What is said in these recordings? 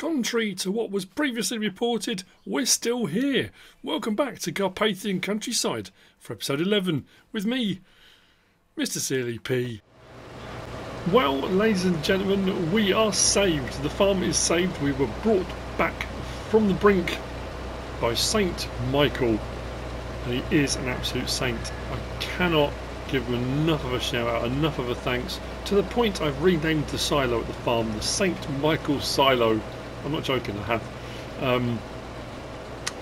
Contrary to what was previously reported, we're still here. Welcome back to Carpathian Countryside for episode 11 with me, Mr. Sealy P. Well, ladies and gentlemen, we are saved. The farm is saved. We were brought back from the brink by Saint Michael. And he is an absolute saint. I cannot give him enough of a shout out, enough of a thanks, to the point I've renamed the silo at the farm the Saint Michael Silo. I'm not joking, I have. Um,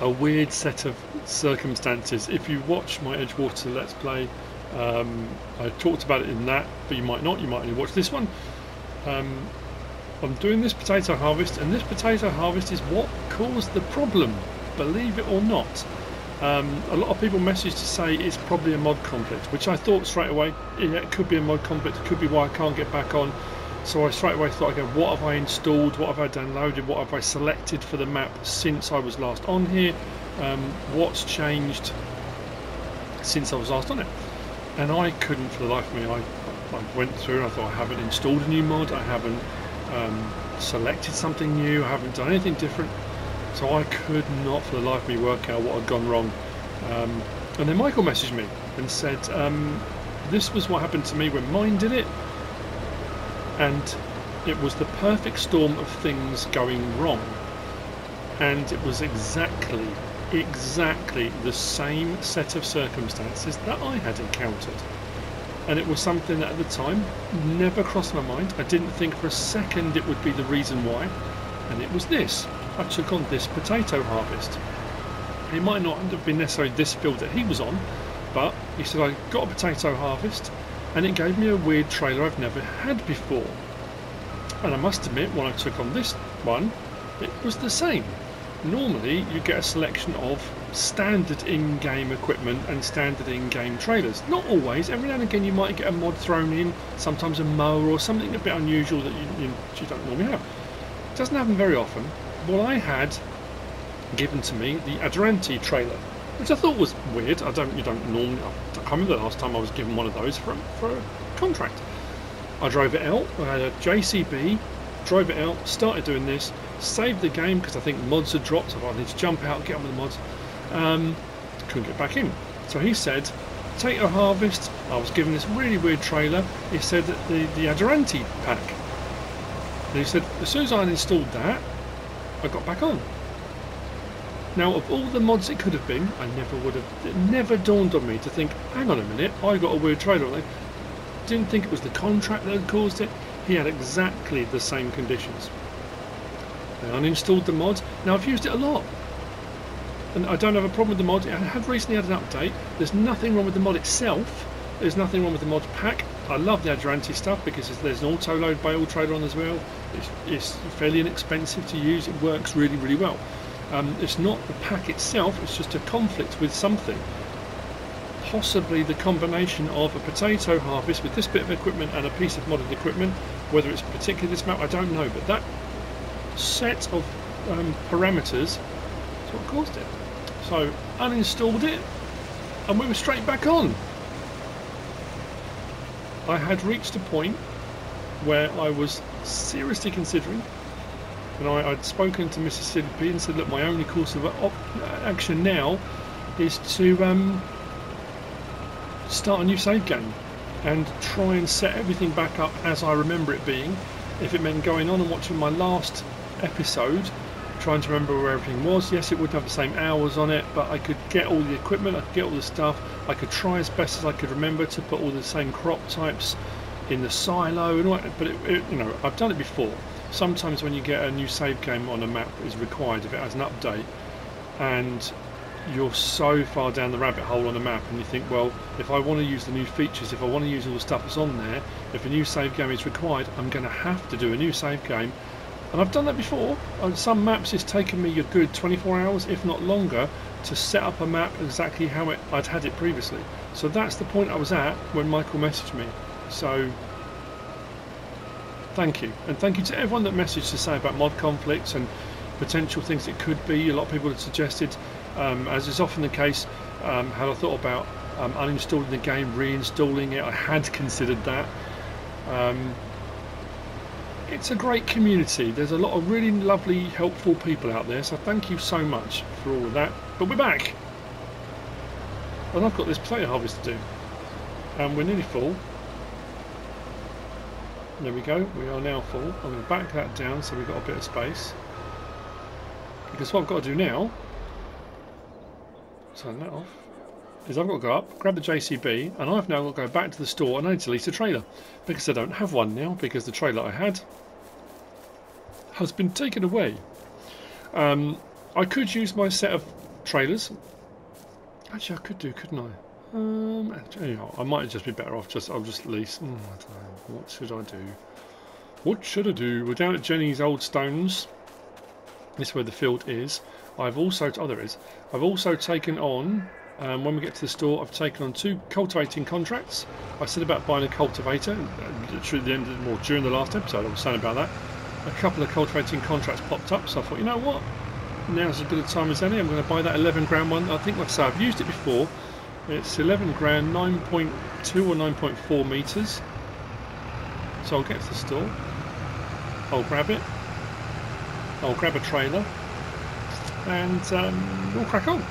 a weird set of circumstances. If you watch my Edgewater Let's Play, um, I talked about it in that, but you might not, you might only watch this one. Um, I'm doing this potato harvest, and this potato harvest is what caused the problem, believe it or not. Um, a lot of people message to say it's probably a mod conflict, which I thought straight away, yeah, it could be a mod conflict, it could be why I can't get back on. So I straight away thought, okay, what have I installed? What have I downloaded? What have I selected for the map since I was last on here? Um, what's changed since I was last on it? And I couldn't for the life of me. I, I went through and I thought I haven't installed a new mod. I haven't um, selected something new. I haven't done anything different. So I could not for the life of me work out what had gone wrong. Um, and then Michael messaged me and said, um, this was what happened to me when mine did it and it was the perfect storm of things going wrong. And it was exactly exactly the same set of circumstances that I had encountered. And it was something that at the time never crossed my mind. I didn't think for a second it would be the reason why. And it was this. I took on this potato harvest. It might not have been necessarily this field that he was on but he said I got a potato harvest and it gave me a weird trailer I've never had before. And I must admit, when I took on this one, it was the same. Normally, you get a selection of standard in-game equipment and standard in-game trailers. Not always. Every now and again, you might get a mod thrown in, sometimes a mower or something a bit unusual that you, you, you don't normally have. It doesn't happen very often. What I had given to me, the Adirante trailer, which I thought was weird. I don't, you don't normally. I can't remember the last time I was given one of those for for a contract. I drove it out. I had a JCB, drove it out, started doing this, saved the game because I think mods had dropped. So I need to jump out, get on with the mods. Um, couldn't get back in. So he said, potato harvest. I was given this really weird trailer. He said that the the Adirante pack. And he said as soon as I installed that, I got back on. Now, of all the mods it could have been, I never would have. It never dawned on me to think, hang on a minute, I got a weird trailer. I didn't think it was the contract that had caused it. He had exactly the same conditions. I uninstalled the mod. Now, I've used it a lot. And I don't have a problem with the mod. I have recently had an update. There's nothing wrong with the mod itself. There's nothing wrong with the mod pack. I love the Adirante stuff because there's an auto load by all Trailer on as well. It's, it's fairly inexpensive to use. It works really, really well. Um, it's not the pack itself, it's just a conflict with something. Possibly the combination of a potato harvest with this bit of equipment and a piece of modded equipment, whether it's particularly this map, I don't know, but that set of um, parameters is what caused it. So uninstalled it and we were straight back on. I had reached a point where I was seriously considering and I, would spoken to Mrs. Sealy P and said, look, my only course of action now is to um, start a new save game and try and set everything back up as I remember it being. If it meant going on and watching my last episode, trying to remember where everything was. Yes, it wouldn't have the same hours on it, but I could get all the equipment, I could get all the stuff. I could try as best as I could remember to put all the same crop types in the silo and all. But it, it, you know, I've done it before sometimes when you get a new save game on a map is required if it has an update and you're so far down the rabbit hole on a map and you think well if I want to use the new features if I want to use all the stuff that's on there if a new save game is required I'm going to have to do a new save game. And I've done that before. On some maps it's taken me a good 24 hours if not longer to set up a map exactly how it, I'd had it previously. So that's the point I was at when Michael messaged me. So thank you. And thank you to everyone that messaged to say about mod conflicts and potential things it could be. A lot of people had suggested, um, as is often the case, um, had I thought about um, uninstalling the game, reinstalling it. I had considered that. Um, it's a great community. There's a lot of really lovely, helpful people out there. So thank you so much for all of that. But we're back, and I've got this potato harvest to do, and we're nearly full. There we go. We are now full. I'm going to back that down so we've got a bit of space. Because what I've got to do now, turn that off, is I've got to go up, grab the JCB, and I've now got to go back to the store and I need to lease a trailer. Because I don't have one now, because the trailer I had has been taken away. Um, I could use my set of trailers. Actually, I could do, couldn't I? Um, actually, I might just be better off just, I'll just lease. Mm, know. What should I do? What should I do? We're down at Jenny's Old Stones. This is where the field is. I've also, oh there is, I've also taken on, um, when we get to the store, I've taken on two cultivating contracts. I said about buying a cultivator, literally the end, of, more during the last episode I was saying about that. A couple of cultivating contracts popped up, so I thought, you know what, now's as good a time as any, I'm going to buy that 11 grand one. I think, like I say, I've used it before. It's 11 grand, 9.2 or 9.4 metres. So I'll get to the store. I'll grab it. I'll grab a trailer and um, we'll crack on.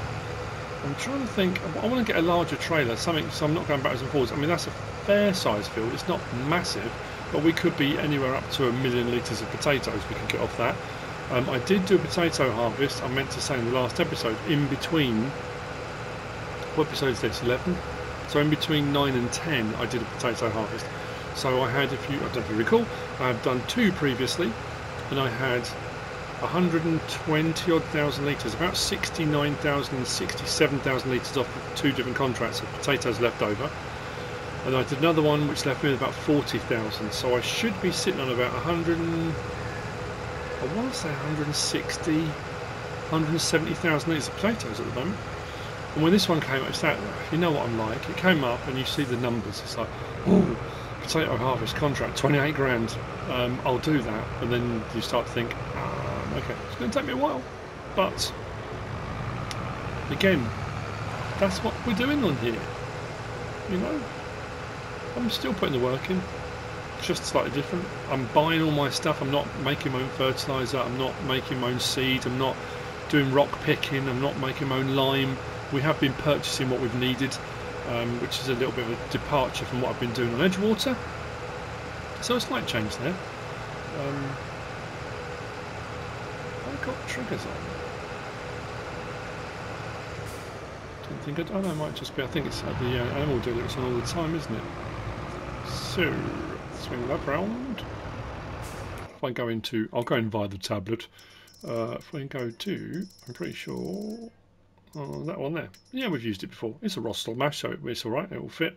I'm trying to think, I want to get a larger trailer, something so I'm not going backwards and forwards. I mean, that's a fair size field, it's not massive, but we could be anywhere up to a million litres of potatoes we can get off that. Um, I did do a potato harvest, I meant to say in the last episode, in between, is 11? So in between 9 and 10 I did a potato harvest. So I had, if you, I don't know if you recall, I've done two previously, and I had 120 odd thousand litres, about 69,000 and 67,000 litres off of two different contracts of potatoes left over. And I did another one which left me with about 40,000, so I should be sitting on about 100 and, I want to say 160, 170,000 litres of potatoes at the moment. And when this one came up, it's that, you know what I'm like, it came up and you see the numbers, it's like, oh, potato harvest contract, 28 grand, um, I'll do that. And then you start to think, Okay, it's going to take me a while, but again, that's what we're doing on here. You know, I'm still putting the work in, just slightly different. I'm buying all my stuff. I'm not making my own fertilizer. I'm not making my own seed. I'm not doing rock picking. I'm not making my own lime. We have been purchasing what we've needed, um, which is a little bit of a departure from what I've been doing on Edgewater. So a slight change there. Um, got triggers on? Don't think I, oh, it might just be. I think it's at the uh, animal dealer. It's on all the time, isn't it? So swing that round. If I go into, I'll go in via the tablet. Uh, if I go to, I'm pretty sure. Oh, that one there. Yeah, we've used it before. It's a Rostselmash, so it's all right. It will fit.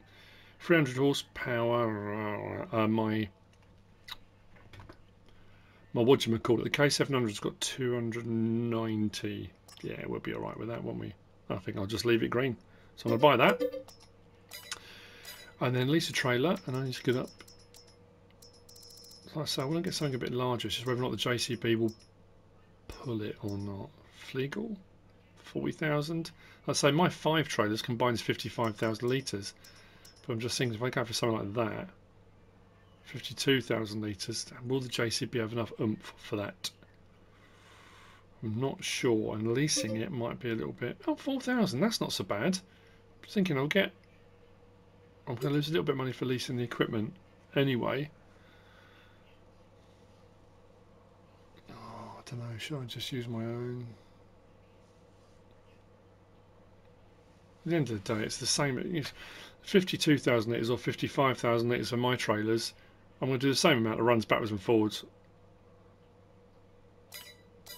300 horsepower. Uh, my my what you call it? The K700's got 290. Yeah, we'll be alright with that, won't we? I think I'll just leave it green. So I'm to buy that. And then lease a trailer, and I need to get up. Like I say, I want to get something a bit larger. It's just whether or not the JCB will pull it or not. Fliegl, 40,000. I say my five trailers combines 55,000 litres. But I'm just thinking if I go for something like that, 52,000 litres. Will the JCB have enough oomph for that? I'm not sure, and leasing it might be a little bit... Oh, 4,000, that's not so bad. I'm thinking I'll get... I'm going to lose a little bit of money for leasing the equipment anyway. Oh, I don't know, should I just use my own? At the end of the day, it's the same. 52,000 litres or 55,000 litres for my trailers I'm going to do the same amount of runs backwards and forwards.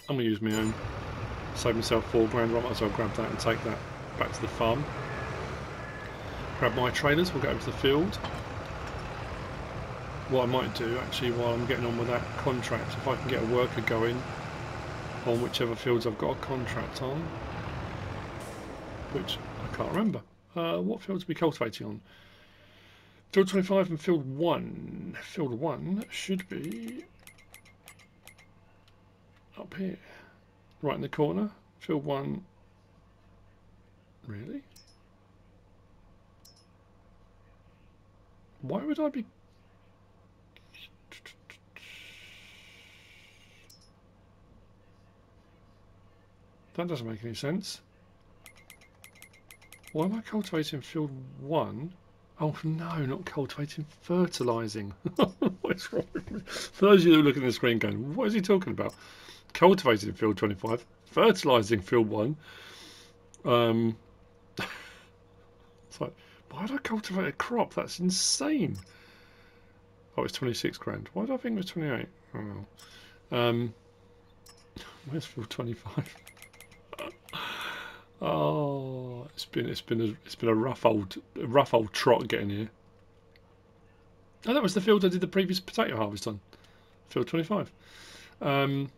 I'm going to use my own. Save myself four grand. Right, might as well grab that and take that back to the farm. Grab my trailers. We'll go over to the field. What I might do, actually, while I'm getting on with that contract, if I can get a worker going on whichever fields I've got a contract on, which I can't remember. Uh, what fields are we cultivating on? Field 25 and field 1. Field 1 should be up here. Right in the corner. Field 1. Really? Why would I be... That doesn't make any sense. Why am I cultivating field one? Oh no, not cultivating, fertilising. What's wrong with me? For those of you who look at the screen going, what is he talking about? Cultivating field 25, fertilising field one. Um, it's like, why did I cultivate a crop? That's insane. Oh, it's 26 grand. Why did I think it was 28? Oh, um, where's field 25? Oh, it's been it's been a it's been a rough old a rough old trot getting here. Oh, that was the field I did the previous potato harvest on, field twenty five. Um,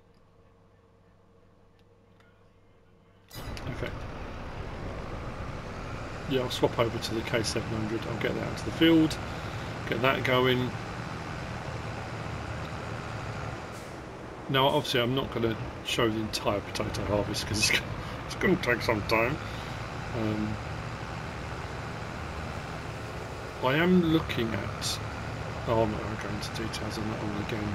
okay. Yeah, I'll swap over to the K700. I'll get that out to the field, get that going. Now, obviously, I'm not going to show the entire potato harvest because it's going to take some time. Um, I am looking at. Oh, I'm not going to go into details on that one again.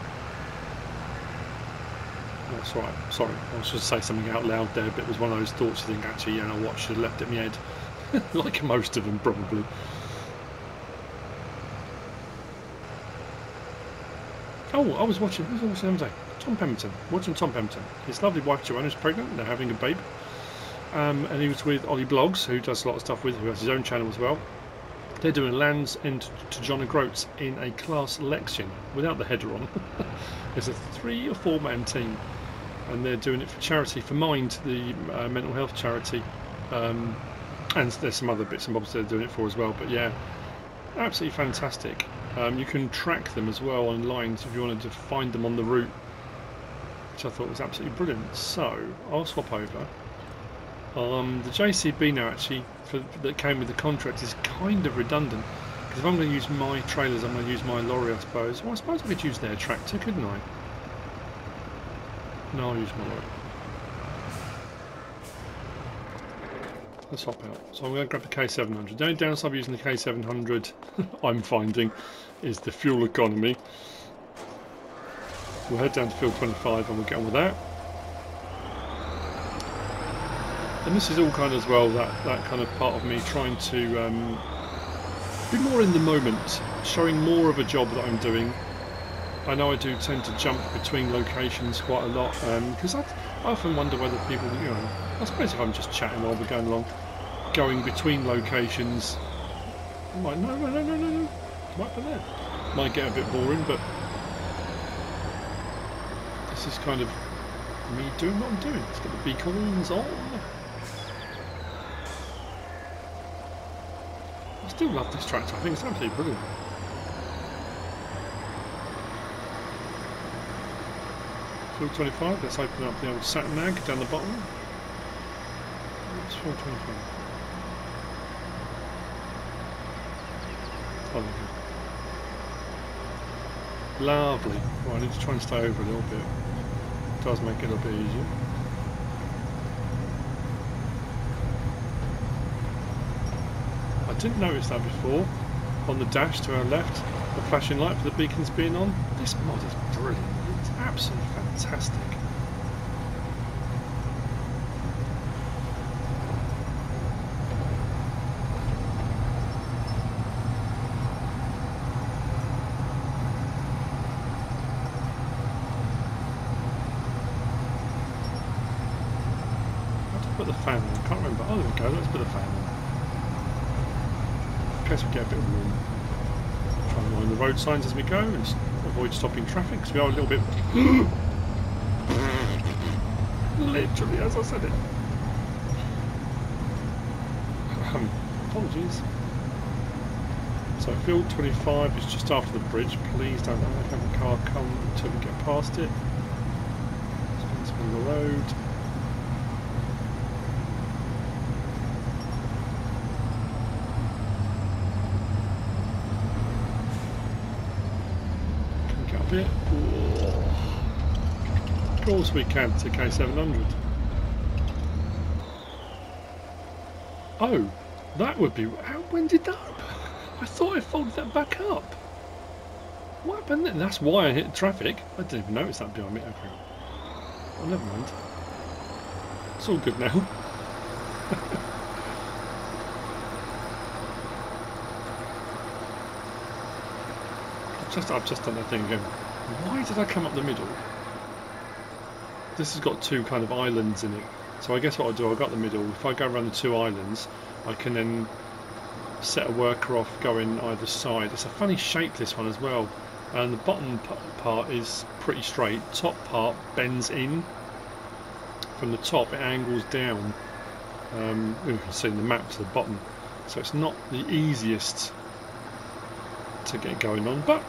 That's right. Sorry, I was just say something out loud there, but it was one of those thoughts you think actually, yeah, I what should have left in my head, like most of them probably. Oh, I was watching. Who was I watching the other day? Tom Pemberton. Watching Tom Pemberton. His lovely wife Joanna's pregnant. They're having a baby. Um, and he was with Ollie Blogs, who does a lot of stuff with, who has his own channel as well. They're doing Land's End to John Groats in a Claas Lexion without the header on. it's a three or four man team, and they're doing it for charity, for Mind, the uh, mental health charity. Um, and there's some other bits and bobs they're doing it for as well. But yeah, absolutely fantastic. Um, you can track them as well online so if you wanted to find them on the route, which I thought was absolutely brilliant. So I'll swap over. Um, the JCB now actually for, that came with the contract is kind of redundant because if I'm going to use my trailers, I'm going to use my lorry, I suppose. Well, I suppose I could use their tractor, couldn't I? No, I'll use my lorry. Let's hop out. So I'm going to grab the K700. The only downside of using the K700 I'm finding is the fuel economy. We'll head down to field 25 and we'll get on with that. And this is all kind of as well that that kind of part of me trying to um, be more in the moment, showing more of a job that I'm doing. I know I do tend to jump between locations quite a lot because um, I, often wonder whether people, you know, I suppose if I'm just chatting while we're going along, going between locations, might no no no no no no, might be there, might get a bit boring, but this is kind of me doing what I'm doing. It's got the beacons on. Still love this tractor. I think it's absolutely brilliant. Field 25, let's open up the old sat mag down the bottom. It's field 25. Oh, Lovely. Well, I need to try and stay over a little bit. It does make it a bit easier. Didn't notice that before. On the dash to our left, the flashing light for the beacons being on. This mod is brilliant. It's absolutely fantastic. Put the fan on? I can't remember. Oh, there we go. Let's put the fan on case we get a bit warm. Try and mind the road signs as we go and avoid stopping traffic because we are a little bit... Literally as I said it. Um, apologies. So field 25 is just after the bridge. Please don't have a car come until we get past it. It's on the road. Bit? Of course we can to K700. Oh, that would be... How, when did that... I thought I folded that back up. What happened then? That's why I hit traffic. I didn't even notice that behind me. Okay. Well, never mind. It's all good now. just I've just done that thing again. Why did I come up the middle? This has got two kind of islands in it. So I guess what I'll do, I've got the middle. If I go around the two islands, I can then set a worker off going either side. It's a funny shape this one as well. And the bottom part is pretty straight. Top part bends in. From the top it angles down. Um, you can see in the map to the bottom. So it's not the easiest to get going on, but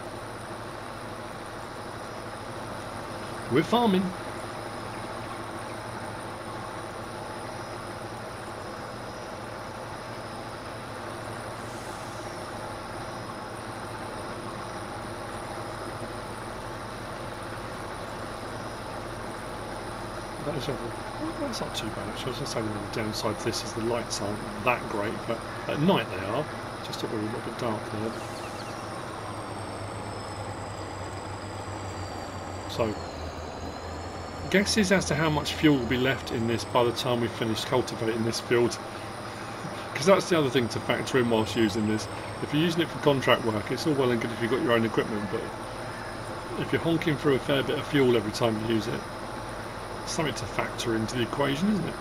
we're farming. that's not too bad actually. I was just saying the downside to this is the lights aren't that great, but at night they are. Just we were a little bit dark there. So, guesses as to how much fuel will be left in this by the time we finish cultivating this field. Because that's the other thing to factor in whilst using this. If you're using it for contract work, it's all well and good if you've got your own equipment, but if you're honking through a fair bit of fuel every time you use it, something to factor into the equation, isn't it?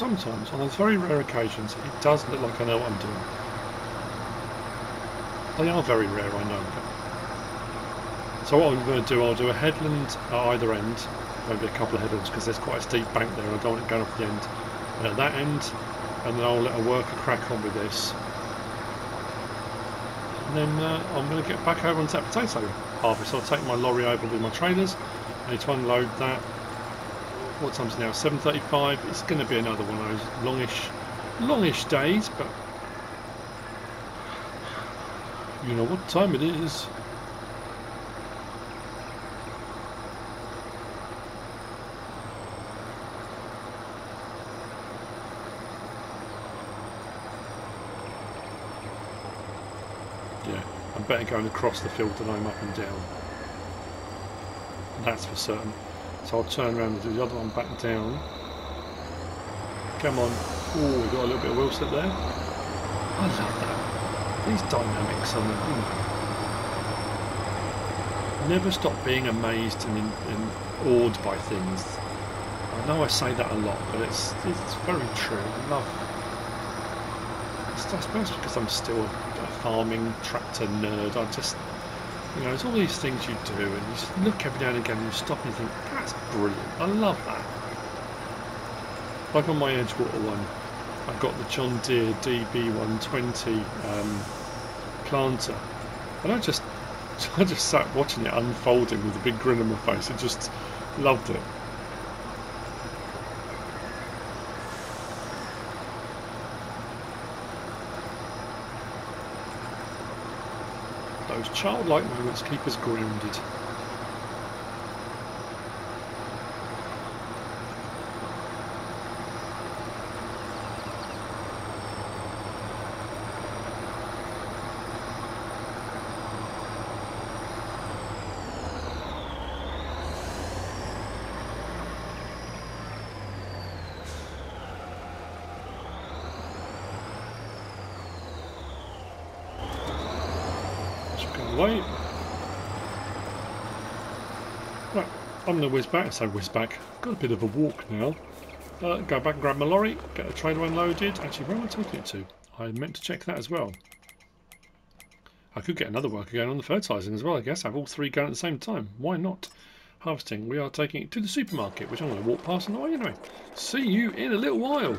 Sometimes, on those very rare occasions, it does look like I know what I'm doing. They are very rare, I know, so what I'm going to do, I'll do a headland at either end, maybe a couple of headlands because there's quite a steep bank there. And I don't want it going off the end. And at that end, and then I'll let a worker crack on with this. And then uh, I'm going to get back over onto that potato harvest. I'll take my lorry over with my trailers. I need to unload that. What time's it now? 7.35. It's going to be another one of those longish, longish days, but you know what time it is. Yeah I'm better going across the field than I'm up and down. That's for certain. So I'll turn around and do the other one back down. Come on. Oh, we've got a little bit of wheel slip there. I love that. These dynamics on the... Never stop being amazed and, in, and awed by things. I know I say that a lot, but it's it's very true. I love I suppose because I'm still a farming tractor nerd, I just, you know, there's all these things you do, and you look every now and again and you stop and you think, that's brilliant, I love that. Like on my Edgewater one, I've got the John Deere DB120 um, planter, and I just, I just sat watching it unfolding with a big grin on my face, I just loved it. Those childlike moments keep us grounded. Right, Going to whiz back. So whiz back. Got a bit of a walk now. Uh, go back and grab my lorry, get the trailer unloaded. Actually, where am I taking it to? I meant to check that as well. I could get another worker going on the fertilising as well, I guess. I Have all three going at the same time. Why not? Harvesting. We are taking it to the supermarket, which I'm going to walk past on the way anyway. See you in a little while.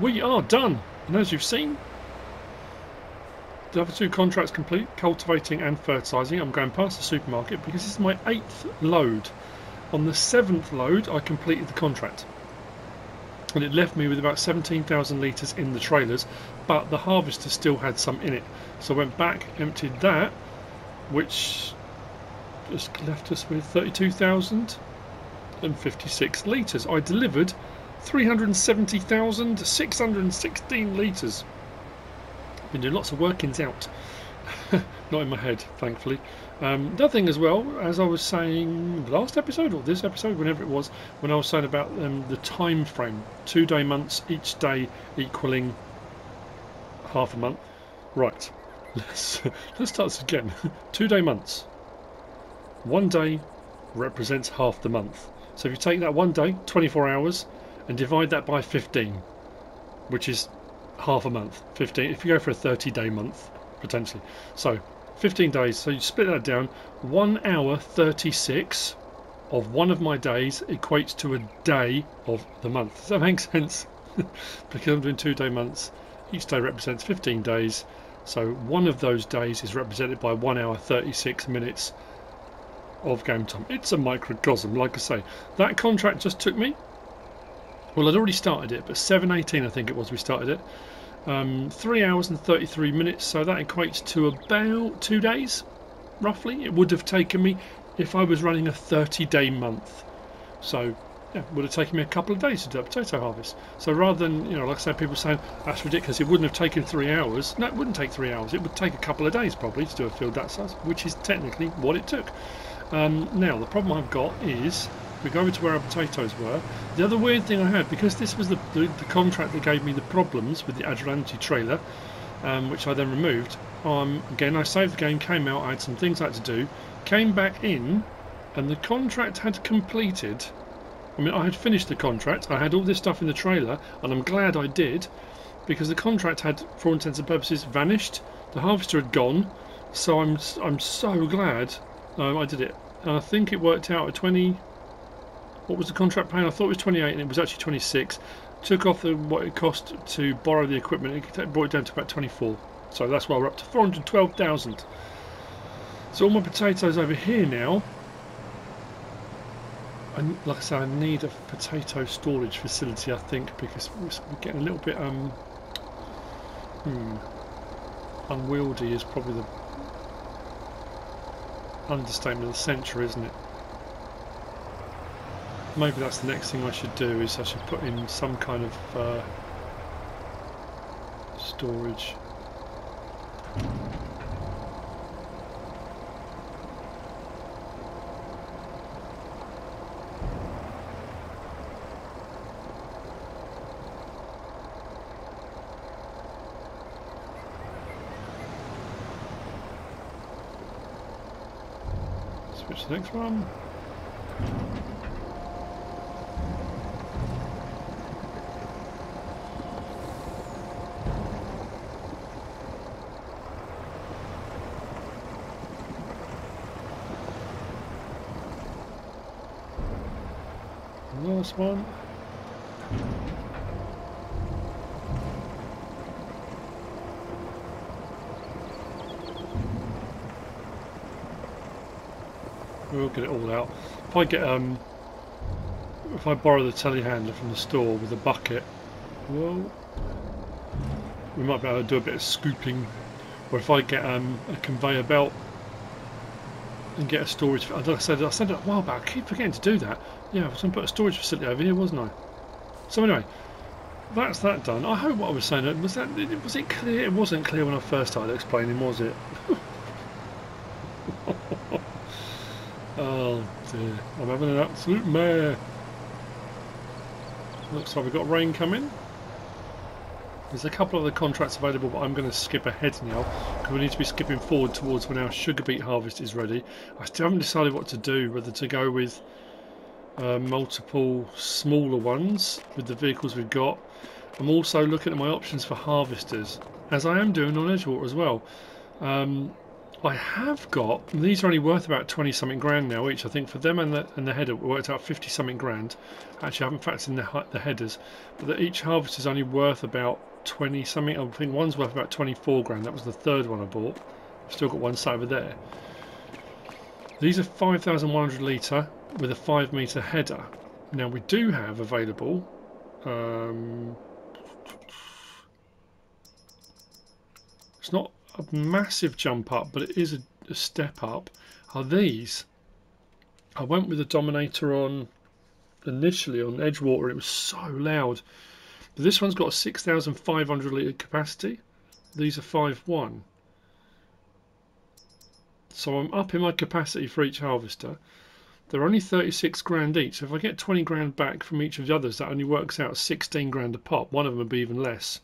We are done. And as you've seen, the other two contracts complete, cultivating and fertilising. I'm going past the supermarket because this is my eighth load. On the seventh load, I completed the contract. And it left me with about 17,000 litres in the trailers, but the harvester still had some in it. So I went back, emptied that, which just left us with 32,056 litres. I delivered 370,616 litres. I've Been doing lots of workings out. Not in my head, thankfully. Um, the other thing as well, as I was saying last episode or this episode, whenever it was, when I was saying about um, the time frame, two day months, each day equaling half a month. Right, let's let's start this again. two day months. One day represents half the month. So if you take that one day, 24 hours, and divide that by 15, which is half a month. 15. If you go for a 30 day month, potentially. So 15 days. So you split that down. One hour 36 of one of my days equates to a day of the month. Does that make sense? because I'm doing two day months. Each day represents 15 days. So one of those days is represented by one hour 36 minutes of game time. It's a microcosm, like I say. That contract just took me. Well, I'd already started it, but 7.18 I think it was we started it. Um, 3 hours and 33 minutes, so that equates to about two days, roughly. It would have taken me if I was running a 30 day month. So, yeah, would have taken me a couple of days to do a potato harvest. So rather than, you know, like I said, people saying that's ridiculous, it wouldn't have taken three hours. No, it wouldn't take three hours. It would take a couple of days probably to do a field that size, which is technically what it took. Um, now, the problem I've got is we go over to where our potatoes were. The other weird thing I had, because this was the, the, the contract that gave me the problems with the Adelante trailer, um, which I then removed, um, again I saved the game, came out, I had some things I had to do, came back in, and the contract had completed. I mean, I had finished the contract, I had all this stuff in the trailer, and I'm glad I did, because the contract had, for all intents and purposes, vanished. The harvester had gone, so I'm I'm so glad um, I did it. And I think it worked out at 20, what was the contract paying? I thought it was 28 and it was actually 26. Took off the, what it cost to borrow the equipment, it brought it down to about 24. So that's why we're up to 412,000. So all my potatoes over here now. And like I say, I need a potato storage facility, I think, because we're getting a little bit um, hmm, unwieldy is probably the understatement of the century, isn't it? Maybe that's the next thing I should do is I should put in some kind of uh, storage. Switch the next one last one. We'll get it all out. If I get um, if I borrow the telehandler from the store with a bucket, well, we might be able to do a bit of scooping. Or if I get um, a conveyor belt and get a storage. Like I said, I said it a while back. I keep forgetting to do that. Yeah, I was going to put a storage facility over here, wasn't I? So anyway, that's that done. I hope what I was saying uh, was that was it clear? It wasn't clear when I first started explaining, was it? oh dear, I'm having an absolute mare. Looks like we've got rain coming. There's a couple of the contracts available, but I'm going to skip ahead now we need to be skipping forward towards when our sugar beet harvest is ready. I still haven't decided what to do, whether to go with uh, multiple smaller ones with the vehicles we've got. I'm also looking at my options for harvesters, as I am doing on Edgewater as well. Um, I have got, these are only worth about 20 something grand now each. I think for them and the, and the header worked out 50 something grand. Actually, I haven't factored in the, the headers, but the, each harvest is only worth about 20 something. I think one's worth about 24 grand. That was the third one I bought. I've still got one side over there. These are 5,100 litre with a 5 metre header. Now we do have available um, it's not a massive jump up but it is a, a step up are these I went with the Dominator on initially on Edgewater it was so loud but this one's got a 6,500 litre capacity these are 5.1 so I'm upping my capacity for each harvester they're only 36 grand each. So if I get 20 grand back from each of the others, that only works out 16 grand a pop. One of them would be even less.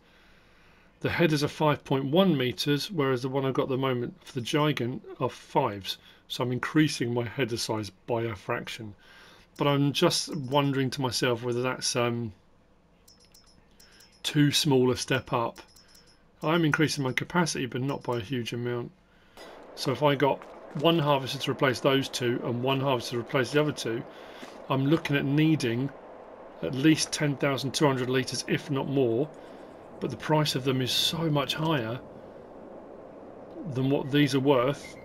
The headers are 5.1 meters, whereas the one I've got at the moment for the Gigant are fives. So I'm increasing my header size by a fraction. But I'm just wondering to myself whether that's um, too small a step up. I'm increasing my capacity, but not by a huge amount. So if I got one harvester to replace those two and one harvester to replace the other two, I'm looking at needing at least 10,200 litres, if not more. But the price of them is so much higher than what these are worth.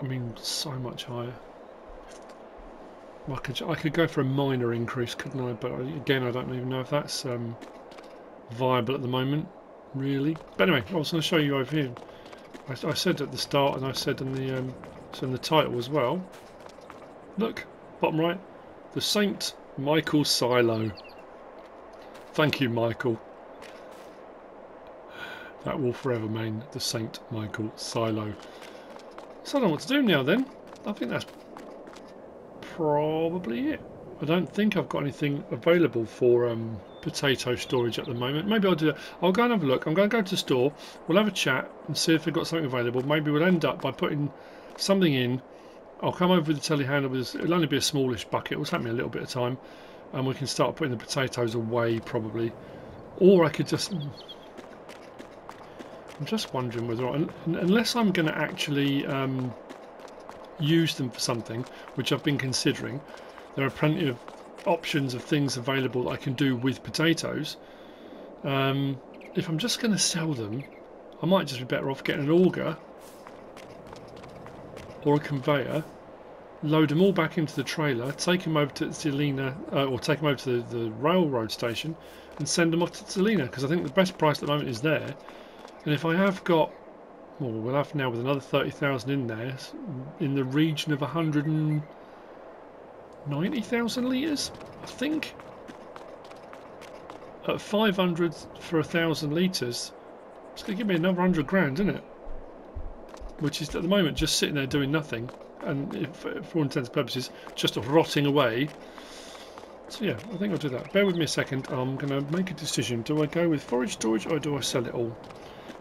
I mean, so much higher. I could, I could go for a minor increase, couldn't I? But again, I don't even know if that's um, viable at the moment, really. But anyway, I was going to show you over here. I, I, said at the start, and I said in the um, so in the title as well. Look, bottom right, the Saint Michael Silo. Thank you, Michael. That will forever remain the Saint Michael Silo. So I don't know what to do now then. I think that's probably it. I don't think I've got anything available for um, potato storage at the moment. Maybe I'll do that. I'll go and have a look. I'm going to go to the store. We'll have a chat and see if they've got something available. Maybe we'll end up by putting something in. I'll come over with the telehandler. With it'll only be a smallish bucket. It'll take me a little bit of time, and we can start putting the potatoes away probably. Or I could just. I'm just wondering whether, I, unless I'm going to actually um, use them for something, which I've been considering, there are plenty of options of things available I can do with potatoes. Um, if I'm just going to sell them, I might just be better off getting an auger or a conveyor, load them all back into the trailer, take them over to Zelina, uh, or take them over to the, the, railroad station and send them off to Zelina because I think the best price at the moment is there. And if I have got, well, we'll have now with another 30,000 in there, in the region of 100 and 90,000 litres, I think. At 500 for a thousand litres, it's going to give me another 100 grand, isn't it? Which is at the moment just sitting there doing nothing, and if, for all intents and purposes, just rotting away. So yeah, I think I'll do that. Bear with me a second. I'm going to make a decision. Do I go with forage storage or do I sell it all?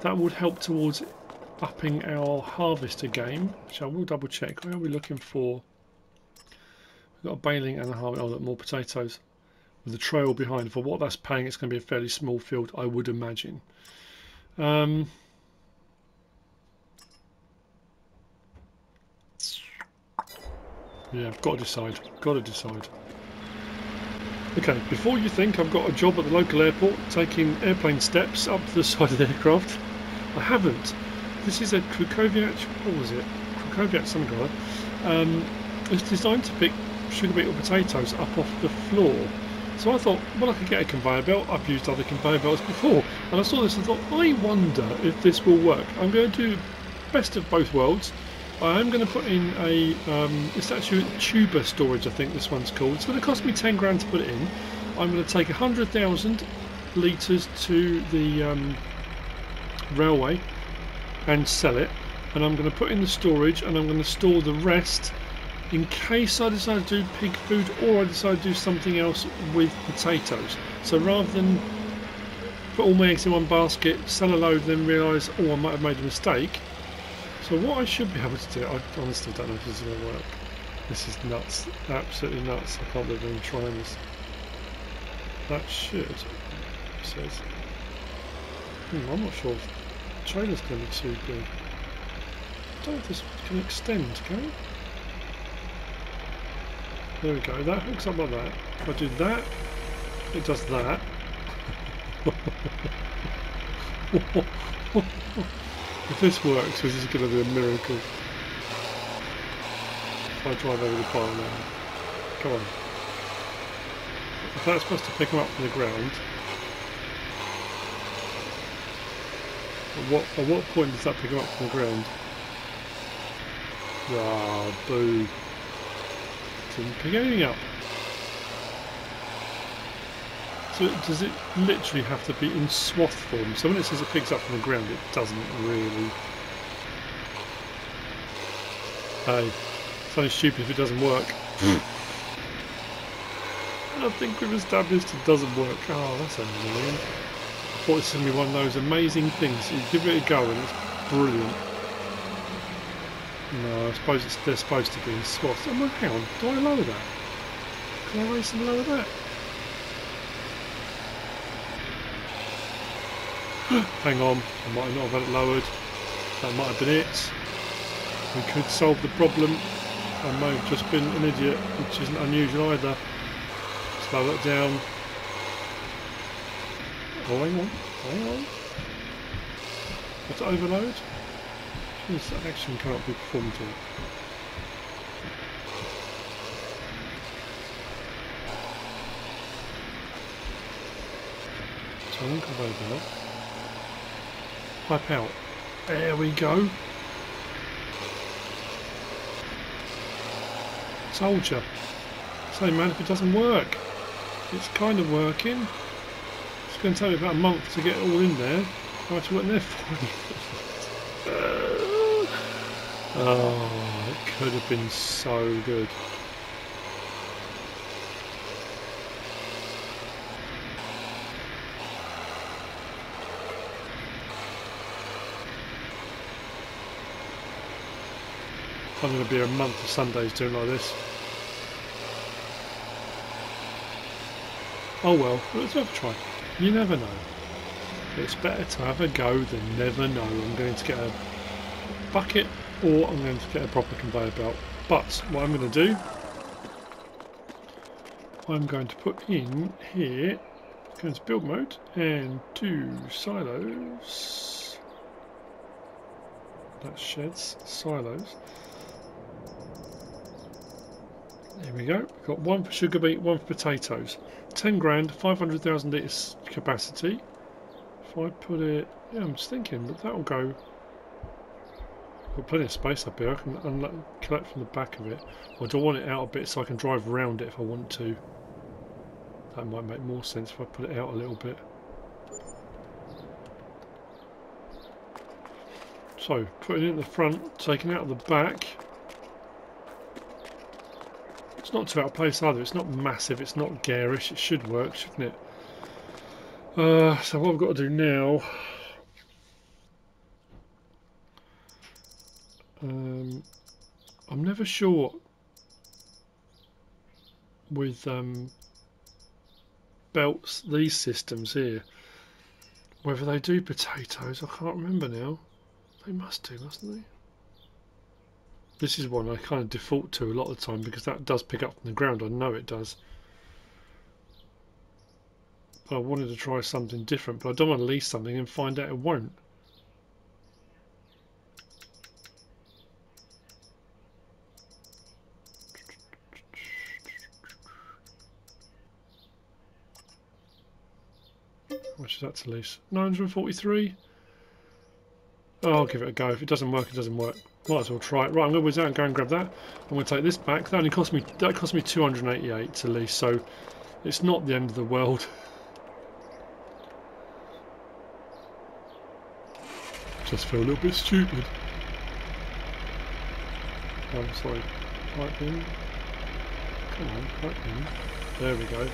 That would help towards upping our harvester game, which I will double check. Where are we looking for? We've got a baling and a half. Oh, look, more potatoes. With the trail behind. For what that's paying, it's going to be a fairly small field, I would imagine. Um, yeah, I've got to decide. Got to decide. Okay, before you think I've got a job at the local airport taking airplane steps up to the side of the aircraft, I haven't. This is a Krukowiak, what was it? Krukowiak something um, It's designed to pick sugar beet or potatoes up off the floor. So I thought, well, I could get a conveyor belt. I've used other conveyor belts before. And I saw this and thought, I wonder if this will work. I'm going to do best of both worlds. I am going to put in a, um, it's actually tuber storage, I think this one's called. It's going to cost me 10 grand to put it in. I'm going to take 100,000 litres to the um, railway and sell it. And I'm going to put in the storage and I'm going to store the rest in case I decide to do pig food or I decide to do something else with potatoes. So rather than put all my eggs in one basket, sell a load, then realise, oh, I might have made a mistake. So what I should be able to do, I honestly don't know if this is going to work. This is nuts, absolutely nuts. I can't believe I'm trying this. That should, says, hmm, I'm not sure trailer's going to be too big. don't know if this can extend, can it? There we go, that hooks up like that. If I do that, it does that. if this works, this is going to be a miracle. If I drive over the pile now. Come on. If that's supposed to pick them up from the ground, at what, at what point does that pick them up from the ground? Ah, boo. Didn't pick anything up. So does it literally have to be in swath form? So when it says it picks up from the ground, it doesn't really. Hey, it's only stupid if it doesn't work. I think we've established it doesn't work. Oh, that's annoying. I thought this going to be one of those amazing things. You give it a go and it's brilliant. No, I suppose it's, they're supposed to be in swaths. Oh, hang on. Do I lower that? Can I raise and lower that? hang on. I might not have had it lowered. That might have been it. We could solve the problem. I may have just been an idiot, which isn't unusual either. Slow it down. Oh, hang on. Hang on. To overload? This action cannot be performed here. So I'm conveyor belt. Pipe out. There we go. Soldier. Say man, if it doesn't work. It's kind of working. Going to take me about a month to get all in there. I work there for Oh, it could have been so good. I'm going to be a month of Sundays doing like this. Oh well, let's have a try. You never know. It's better to have a go than never know. I'm going to get a bucket or I'm going to get a proper conveyor belt. But what I'm going to do, I'm going to put in here, go into build mode and two silos. That's sheds, silos. There we go. We've got one for sugar beet, one for potatoes. 10 grand, 500,000 litres capacity. If I put it, yeah, I'm just thinking, that will go. Got plenty of space up here. I can collect from the back of it. Or do I want it out a bit so I can drive around it if I want to? That might make more sense if I put it out a little bit. So, putting it in the front, taking out the back. It's not too out of place either. It's not massive. It's not garish. It should work, shouldn't it? Uh, so what I've got to do now... Um, I'm never sure with um, belts, these systems here, whether they do potatoes. I can't remember now. They must do, mustn't they? This is one I kind of default to a lot of the time because that does pick up from the ground. I know it does. But I wanted to try something different, but I don't want to lease something and find out it won't. Much is that to lease? 943? Oh, I'll give it a go. If it doesn't work, it doesn't work. Might as well try it. Right, I'm going to whiz out and go and grab that. I'm going to take this back. That only cost me that cost me 288 to lease, so it's not the end of the world. Just feel a little bit stupid. Oh, I'm sorry. Pipe in. Come on, pipe in. There we go.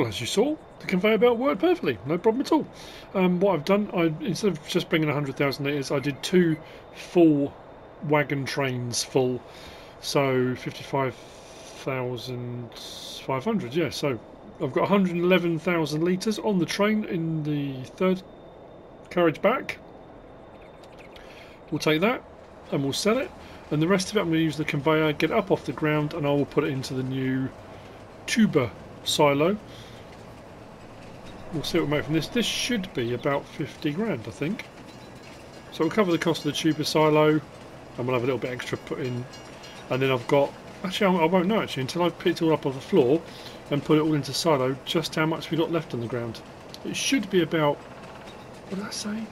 Well, as you saw, the conveyor belt worked perfectly, no problem at all. Um, what I've done, I instead of just bringing 100,000 litres, I did two full wagon trains full, so 55,500, yeah, so I've got 111,000 litres on the train in the third carriage back. We'll take that and we'll sell it and the rest of it I'm going to use the conveyor, get it up off the ground and I will put it into the new tuber silo. We'll see what we make from this. This should be about 50 grand I think. So we'll cover the cost of the tuber silo and we'll have a little bit extra put in and then I've got actually I won't know actually until I've picked it all up off the floor and put it all into silo just how much we've got left on the ground. It should be about what did I say?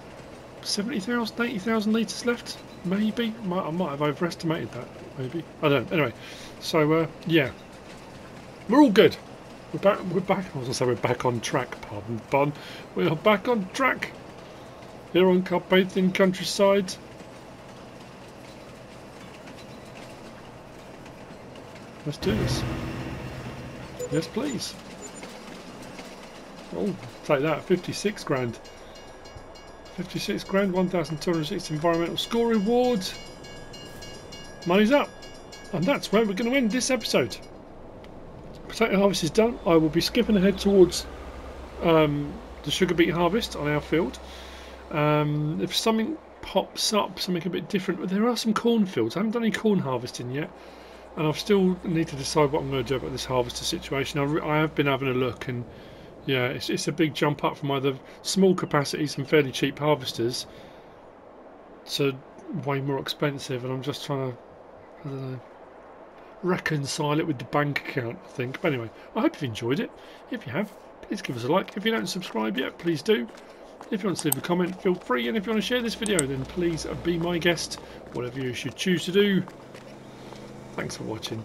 70,000, 80,000 litres left? Maybe. Might, I might have overestimated that. Maybe. I don't know. Anyway, so uh, yeah. We're all good. We're back, we're back, I was to say we're back on track, pardon, pardon. We are back on track here on Carpathian Countryside. Let's do this. Yes, please. Oh, take that, 56 grand. 56 grand, 1,206 environmental score rewards. Money's up. And that's where we're going to end this episode. Potato harvest is done. I will be skipping ahead towards um, the sugar beet harvest on our field. Um, if something pops up, something a bit different, but there are some cornfields. I haven't done any corn harvesting yet. And I still need to decide what I'm going to do about this harvester situation. I, I have been having a look and yeah, it's, it's a big jump up from either small capacities and fairly cheap harvesters to way more expensive, and I'm just trying to, I don't know, reconcile it with the bank account, I think. But anyway, I hope you've enjoyed it. If you have, please give us a like. If you don't subscribe yet, please do. If you want to leave a comment, feel free. And if you want to share this video, then please be my guest, whatever you should choose to do. Thanks for watching.